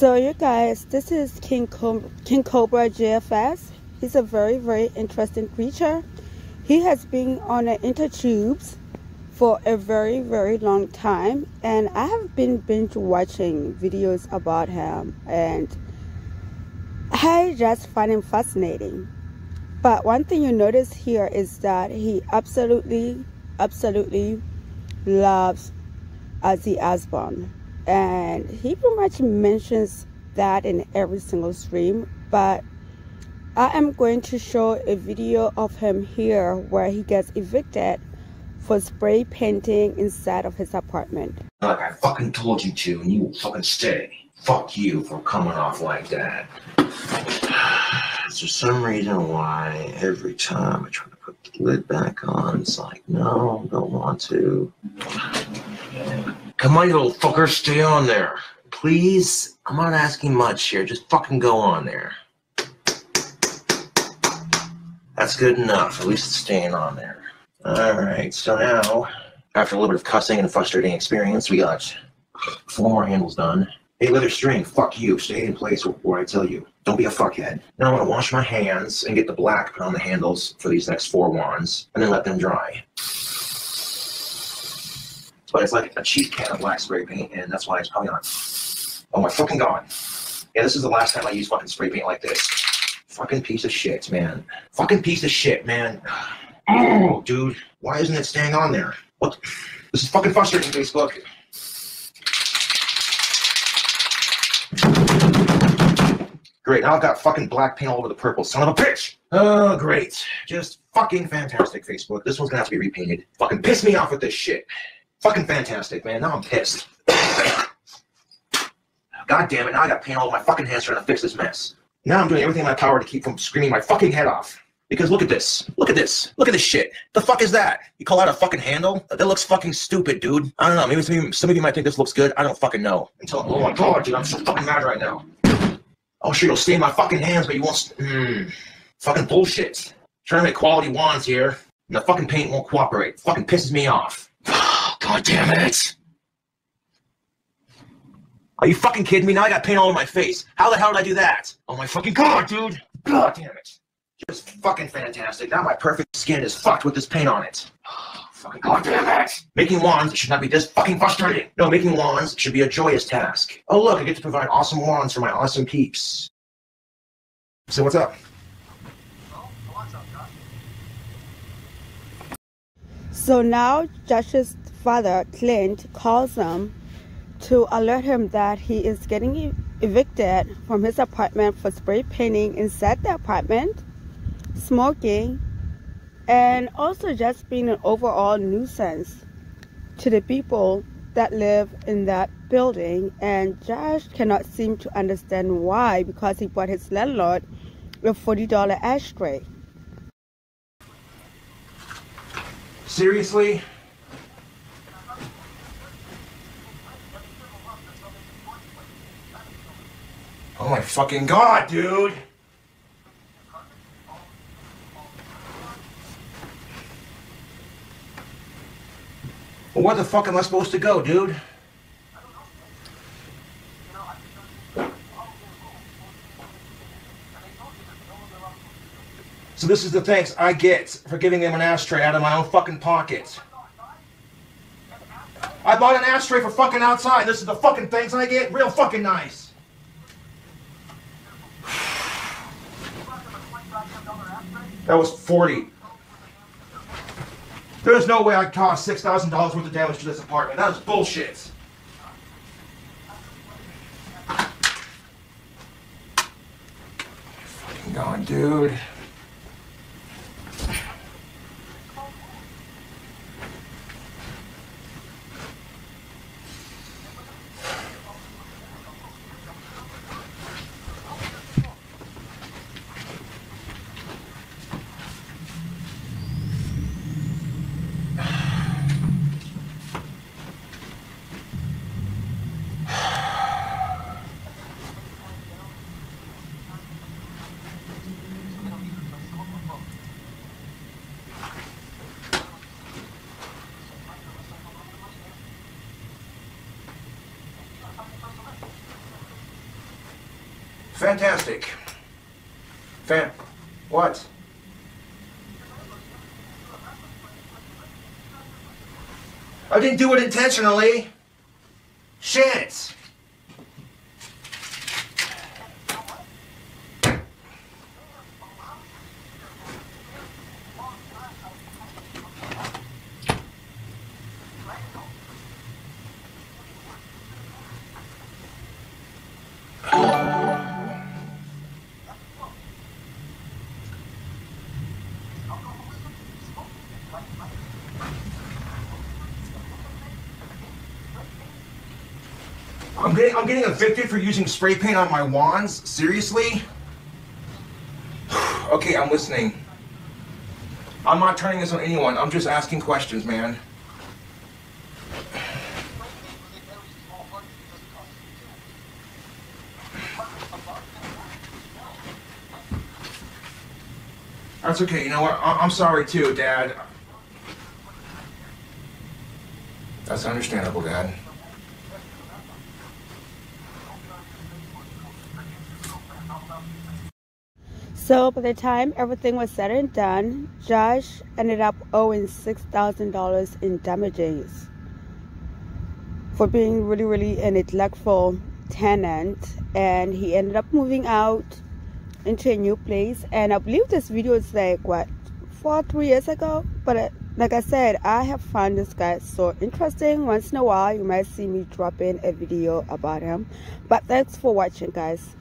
So you guys, this is King King Cobra JFS. He's a very, very interesting creature. He has been on the intertubes for a very, very long time, and I have been binge watching videos about him, and I just find him fascinating. But one thing you notice here is that he absolutely, absolutely loves Ozzy Osbourne and he pretty much mentions that in every single stream but I am going to show a video of him here where he gets evicted for spray painting inside of his apartment. Like I fucking told you to, and you will fucking stay. Fuck you for coming off like that. there some reason why every time I try to put the lid back on, it's like, no, don't want to. Come on, you little fucker, stay on there. Please? I'm not asking much here. Just fucking go on there. That's good enough. At least it's staying on there. Alright, so now, after a little bit of cussing and frustrating experience, we got four more handles done. Hey, leather string, fuck you. Stay in place before I tell you. Don't be a fuckhead. Now I want to wash my hands and get the black put on the handles for these next four wands, and then let them dry but it's like a cheap can of black spray paint, and that's why it's probably not. Oh my fucking god. Yeah, this is the last time I use fucking spray paint like this. Fucking piece of shit, man. Fucking piece of shit, man. Oh, dude. Why isn't it staying on there? What? This is fucking frustrating, Facebook. Great, now I've got fucking black paint all over the purple. Son of a bitch! Oh, great. Just fucking fantastic, Facebook. This one's gonna have to be repainted. Fucking piss me off with this shit. Fucking fantastic, man. Now I'm pissed. God damn it, now I got paint all over my fucking hands trying to fix this mess. Now I'm doing everything in my power to keep from screaming my fucking head off. Because look at this. Look at this. Look at this shit. The fuck is that? You call that a fucking handle? That looks fucking stupid, dude. I don't know. Maybe some of, you, some of you might think this looks good. I don't fucking know. Until, oh my god, dude, I'm so fucking mad right now. Oh, sure, you'll stay in my fucking hands, but you won't. Mmm. Fucking bullshit. Trying to make quality wands here, and the fucking paint won't cooperate. Fucking pisses me off. God damn it! Are you fucking kidding me? Now I got paint all over my face. How the hell did I do that? Oh my fucking god, dude! God damn it. Just fucking fantastic. Now my perfect skin is fucked with this paint on it. Oh, fucking god damn it! Making wands should not be this fucking frustrating. No, making wands should be a joyous task. Oh look, I get to provide awesome wands for my awesome peeps. So what's up? So now Josh's father, Clint, calls him to alert him that he is getting evicted from his apartment for spray painting inside the apartment, smoking, and also just being an overall nuisance to the people that live in that building. And Josh cannot seem to understand why because he bought his landlord a $40 ashtray. Seriously? Fucking god, dude! Well, where the fuck am I supposed to go, dude? So this is the thanks I get for giving them an ashtray out of my own fucking pocket. I bought an ashtray for fucking outside. This is the fucking thanks I get. Real fucking nice. That was 40. There's no way I caused $6,000 worth of damage to this apartment. That is bullshit. Fucking dude. Fantastic. Fan. What? I didn't do it intentionally. Shit. I'm getting I'm getting evicted for using spray paint on my wands. Seriously? okay, I'm listening. I'm not turning this on anyone. I'm just asking questions, man. That's okay. You know what? I- I'm sorry too, Dad. That's understandable, Dad. So by the time everything was said and done, Josh ended up owing $6,000 in damages for being really, really a neglectful tenant. And he ended up moving out into a new place. And I believe this video is like, what, four, three years ago? But uh, like I said, I have found this guy so interesting. Once in a while, you might see me drop in a video about him. But thanks for watching, guys.